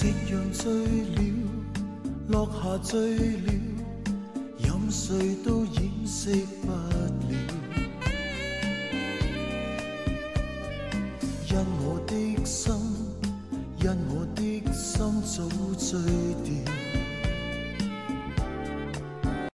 夕阳醉了，落下醉了，任谁都掩饰不了。因我的心，因我的心早醉掉。